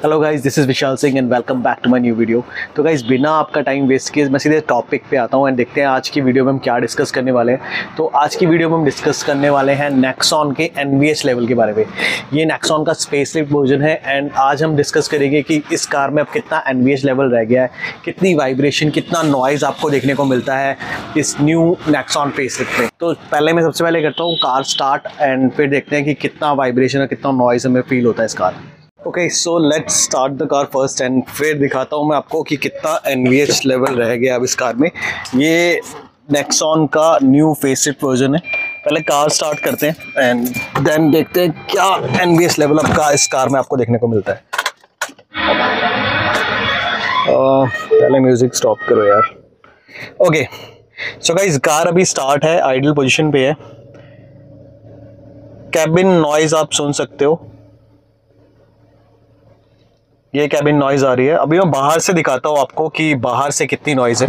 Hello guys this is Vishal Singh and welcome back to my new video तो guys बिना आपका time waste किए, मैं सीधे टॉपिक पे आता हूँ एंड देखते हैं आज की वीडियो में हम क्या डिस्कस करने वाले हैं। तो आज की वीडियो में हम डिस्कस करने वाले हैं नेक्सॉन के एनवीएस लेवल के बारे में। ये नेक्सॉन का स्पेस वर्जन है एंड आज हम डिस्कस करेंगे कि इस कार में अब कितना एनवीएस लेवल रह गया है, कितनी वाइब्रेशन कितना नॉइज़ आपको देखने को मिलता है इस न्यू नेक्सॉन फेस में। तो पहले मैं सबसे पहले करता हूँ कार स्टार्ट एंड फिर देखते हैं कि कितना वाइब्रेशन और कितना नॉइज़ हमें फील होता है इस car okay so let's start the car first and फिर दिखाता हूँ मैं आपको कि कितना एन लेवल रह गया अब इस कार में। ये नेक्सॉन का न्यू फेसिट वर्जन है। पहले कार स्टार्ट करते हैं एंड देन देखते हैं क्या एन लेवल अब का इस कार में आपको देखने को मिलता है। uh, पहले म्यूज़िक स्टॉप करो यार। ओके सो गाइस कार अभी स्टार्ट है आइडल पोजीशन पे है। कैबिन नॉइज़ आप सुन सकते हो। ये कैबिन नॉइज़ आ रही है? अभी मैं बाहर से दिखाता हूँ आपको कि बाहर से कितनी नॉइज़ है।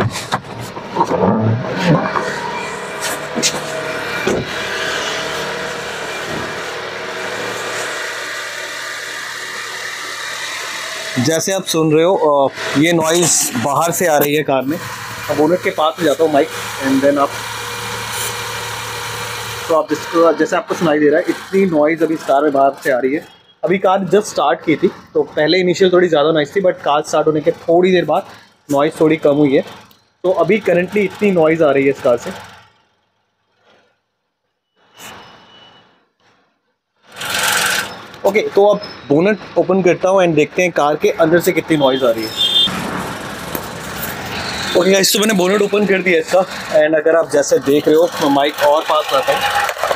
जैसे आप सुन रहे हो ये नॉइज़ बाहर से आ रही है कार में। अब बोनेट के पास में जाता हूँ माइक एंड देन आप तो आप जिसको जैसे आपको सुनाई दे रहा है, इतनी नॉइज़ अभी इस कार में बाहर से आ रही है। अभी कार जस्ट स्टार्ट की थी तो पहले इनिशियल थोड़ी ज़्यादा नॉइज़ थी बट कार स्टार्ट होने के थोड़ी देर बाद नॉइज़ थोड़ी कम हुई है। तो अभी करंटली इतनी नॉइज़ आ रही है इस कार से। ओके okay, तो अब बोनट ओपन करता हूँ एंड देखते हैं कार के अंदर से कितनी नॉइज़ आ रही है। ओके okay, तो मैंने बोनट ओपन कर दिया इसका एंड अगर आप जैसे देख रहे हो तो माइक और पास आता है।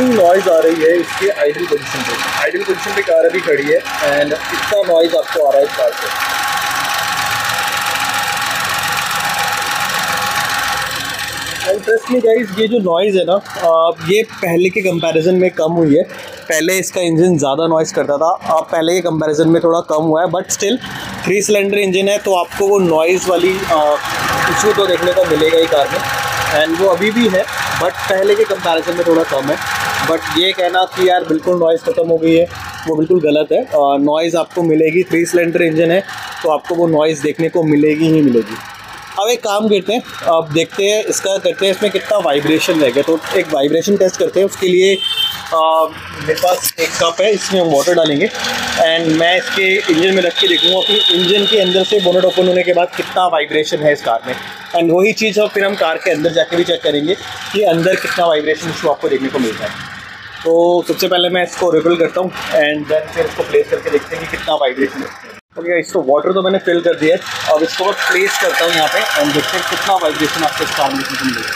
इतनी नॉइज़ आ रही है इसके आइडल पोजीशन पे। आइडल पोजीशन पे कार अभी खड़ी है एंड इतना नॉइज़ आपको आ रहा है इस कार से इंटरेस्ट में गाइज़ ये जो नॉइज़ है ना ये पहले के कंपैरिजन में कम हुई है। पहले इसका इंजन ज़्यादा नॉइज़ करता था, अब पहले के कंपैरिजन में थोड़ा कम हुआ है but still three cylinder engine है तो आपको वो नॉइज़ वाली इशू तो देखने को मिलेगा ही कार में। एंड वो अभी भी है बट पहले के कंपैरिजन में थोड़ा कम है। बट ये कहना कि यार बिल्कुल नॉइज़ ख़त्म हो गई है, वो बिल्कुल गलत है। नॉइज़ आपको मिलेगी थ्री सिलेंडर इंजन है तो आपको वो नॉइज़ देखने को मिलेगी ही मिलेगी। अब एक काम करते हैं अब देखते हैं, इसका करते हैं, इसमें कितना वाइब्रेशन रहेगा तो एक वाइब्रेशन टेस्ट करते हैं, उसके लिए मेरे पास एक कप है, इसमें हम वाटर डालेंगे। एंड मैं इसके इंजन में रख के देखूँगा कि इंजन के अंदर से बोनट ओपन होने के बाद कितना वाइब्रेशन है इस कार में। एंड वही चीज़ अब फिर हम कार के अंदर जाके भी चेक करेंगे कि अंदर कितना वाइब्रेशन इशू आपको देखने को मिलता है। तो सबसे पहले मैं इसको रिफिल करता हूँ एंड देन फिर इसको प्लेस करके देखते हैं कि कितना वाइब्रेशन है। ओके इसको वाटर तो मैंने फिल कर दिया है, अब इसको मैं प्लेस करता हूँ यहाँ पे एंड देखते हैं कितना वाइब्रेशन आपको इस कार में देखने को मिलेगा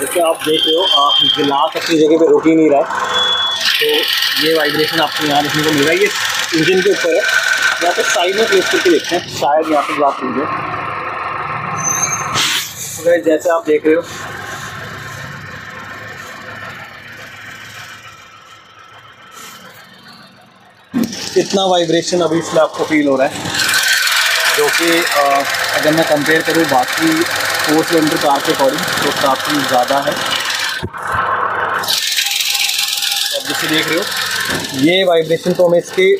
जैसे आप देख रहे हो, आप गिलास अपनी जगह पे रुक ही नहीं रहा तो ये वाइब्रेशन आपको यहाँ देखने को मिल रहा है। ये इंजन के ऊपर है। यहाँ पे साइड में प्लेस करके देखते हैं, शायद यहाँ पे मिल जाए तो जैसे आप देख रहे हो कितना वाइब्रेशन अभी इसमें आपको फील हो रहा है? जो कि अगर मैं कंपेयर करूँ बाकी फोर सिलेंडर कार के अकॉर्डिंग तो काफ़ी ज़्यादा है। तो अब जैसे देख रहे हो, ये वाइब्रेशन तो हमें इसके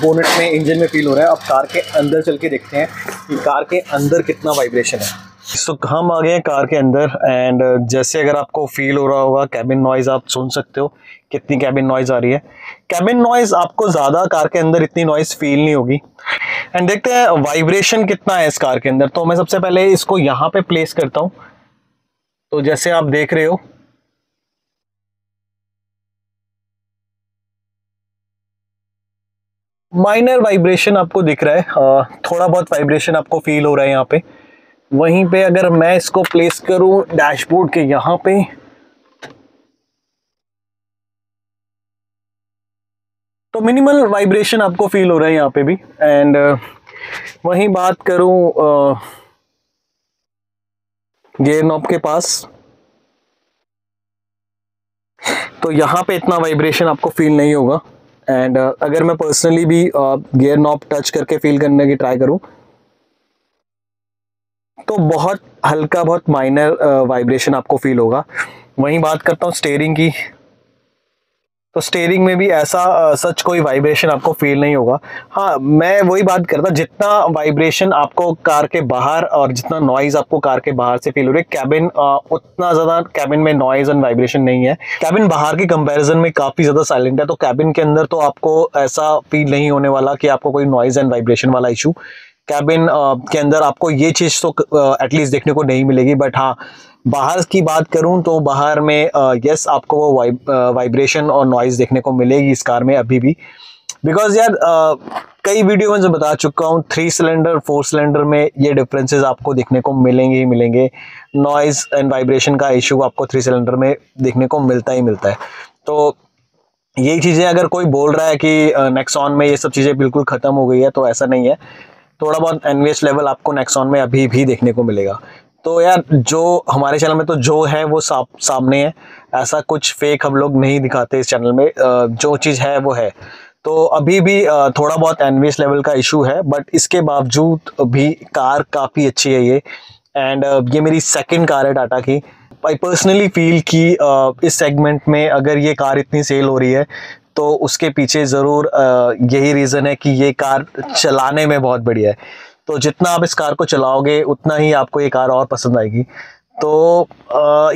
बोनेट में इंजन में फील हो रहा है। अब कार के अंदर चल के देखते हैं कि कार के अंदर कितना वाइब्रेशन है। तो हम आ गए हैं कार के अंदर एंड जैसे अगर आपको फील हो रहा होगा कैबिन नॉइज़ आप सुन सकते हो, कितनी कैबिन नॉइज़ आ रही है। कैबिन नॉइज़ आपको ज़्यादा कार के अंदर इतनी नॉइज़ फील नहीं होगी। एंड देखते हैं वाइब्रेशन कितना है इस कार के अंदर। तो मैं सबसे पहले इसको यहाँ पे प्लेस करता हूँ। तो जैसे आप देख रहे हो माइनर वाइब्रेशन आपको दिख रहा है। थोड़ा बहुत वाइब्रेशन आपको फील हो रहा है यहाँ पे। वहीं पे अगर मैं इसको प्लेस करूँ डैशबोर्ड के यहाँ पे तो मिनिमल वाइब्रेशन आपको फील हो रहा है यहाँ पे भी। एंड uh, वहीं बात करूँ गेयर नॉब के पास तो यहाँ पे इतना वाइब्रेशन आपको फील नहीं होगा। एंड uh, अगर मैं पर्सनली भी गेयर नॉब टच करके फील करने की ट्राई करूँ तो बहुत हल्का, बहुत माइनर वाइब्रेशन आपको फील होगा। वहीं बात करता हूँ स्टेयरिंग की। तो स्टेयरिंग में भी ऐसा सच कोई वाइब्रेशन आपको फील नहीं होगा। हाँ मैं वही बात करता, जितना वाइब्रेशन आपको कार के बाहर और जितना नॉइज़ आपको कार के बाहर से फील हो रही है कैबिन उतना ज़्यादा कैबिन में नॉइज़ एंड वाइब्रेशन नहीं है। कैबिन बाहर के कंपैरिजन में काफ़ी ज़्यादा साइलेंट है तो कैबिन के अंदर तो आपको ऐसा फील नहीं होने वाला कि आपको कोई नॉइज़ एंड वाइब्रेशन वाला इशू कैबिन के अंदर आपको ये चीज़ तो एटलीस्ट देखने को नहीं मिलेगी बट हाँ बाहर की बात करूँ तो बाहर में यस आपको वो वाइब वाइब्रेशन और नॉइज़ देखने को मिलेगी इस कार में अभी भी। बिकॉज़ यार आ, कई वीडियो में जो बता चुका हूँ थ्री सिलेंडर फोर सिलेंडर में ये डिफरेंसेस आपको देखने को मिलेंगे ही मिलेंगे। नॉइज़ एंड वाइब्रेशन का इशू आपको थ्री सिलेंडर में देखने को मिलता ही मिलता है। तो यही चीज़ें अगर कोई बोल रहा है कि नेक्सॉन में ये सब चीज़ें बिल्कुल ख़त्म हो गई है तो ऐसा नहीं है। थोड़ा बहुत एनवीएस लेवल आपको नेक्सॉन में अभी भी देखने को मिलेगा। तो यार जो हमारे चैनल में तो जो है वो सा, सामने है। ऐसा कुछ फेक हम लोग नहीं दिखाते इस चैनल में। जो चीज़ है वो है। तो अभी भी थोड़ा बहुत एनवीएस लेवल का इशू है बट इसके बावजूद भी कार काफ़ी अच्छी है ये। एंड ये मेरी सेकंड कार है टाटा की। आई पर्सनली फील कि इस सेगमेंट में अगर ये कार इतनी सेल हो रही है तो उसके पीछे ज़रूर यही रीज़न है कि ये कार चलाने में बहुत बढ़िया है। तो जितना आप इस कार को चलाओगे, उतना ही आपको ये कार और पसंद आएगी। तो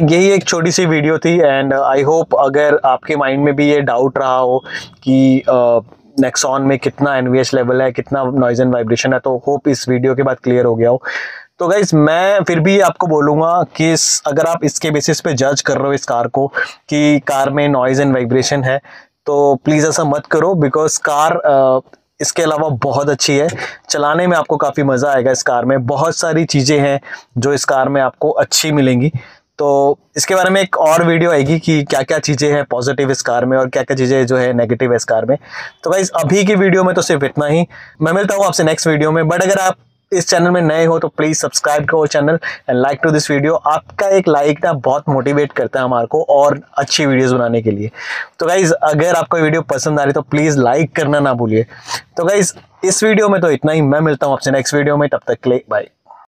यही एक छोटी सी वीडियो थी एंड आई होप अगर आपके माइंड में भी ये डाउट रहा हो कि नेक्सॉन में कितना एनवीएच लेवल है, कितना नॉइज़ एंड वाइब्रेशन है तो होप इस वीडियो के बाद क्लियर हो गया हो। तो गाइज़ मैं फिर भी आपको बोलूँगा कि अगर आप इसके बेसिस पे जज कर रहे हो इस कार को कि कार में नॉइज़ एंड वाइब्रेशन है तो प्लीज़ ऐसा मत करो बिकॉज़ कार इसके अलावा बहुत अच्छी है। चलाने में आपको काफ़ी मज़ा आएगा इस कार में। बहुत सारी चीज़ें हैं जो इस कार में आपको अच्छी मिलेंगी। तो इसके बारे में एक और वीडियो आएगी कि क्या क्या चीज़ें हैं पॉजिटिव इस कार में और क्या क्या चीज़ें जो है नेगेटिव है इस कार में। तो भाई अभी की वीडियो में तो सिर्फ़ इतना ही। मैं मिलता हूँ आपसे नेक्स्ट वीडियो में। बट अगर आप इस चैनल में नए हो तो प्लीज़ सब्सक्राइब करो channel and like to this video आपका एक लाइक ना बहुत मोटिवेट करता है हमारे को और अच्छी वीडियोस बनाने के लिए। तो गाइज़ अगर आपको वीडियो पसंद आ रही तो प्लीज़ लाइक करना ना भूलिए। तो गाइज़ इस वीडियो में तो इतना ही। मैं मिलता हूँ आपसे नेक्स्ट वीडियो में। तब तक के लिए बाय